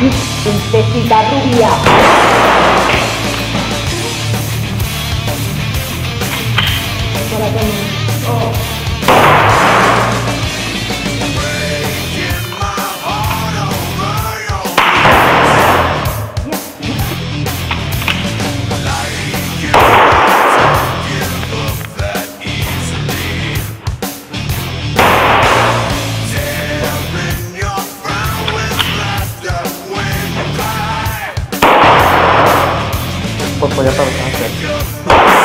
Princesita rubia. Para pues podía trabajar.